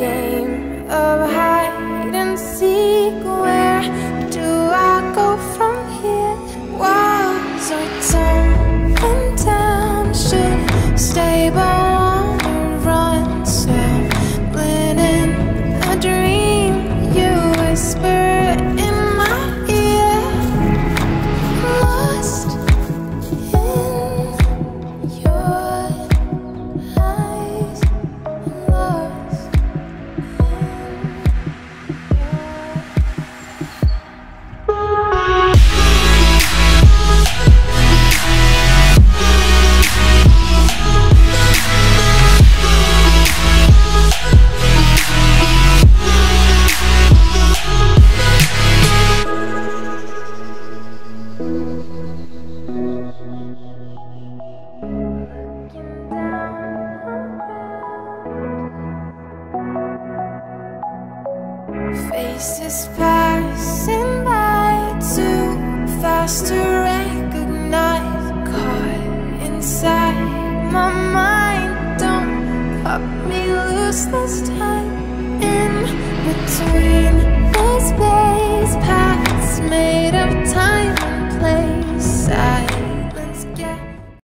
game of Faces passing by too fast to recognize. Caught inside my mind, don't cut me loose this time. In between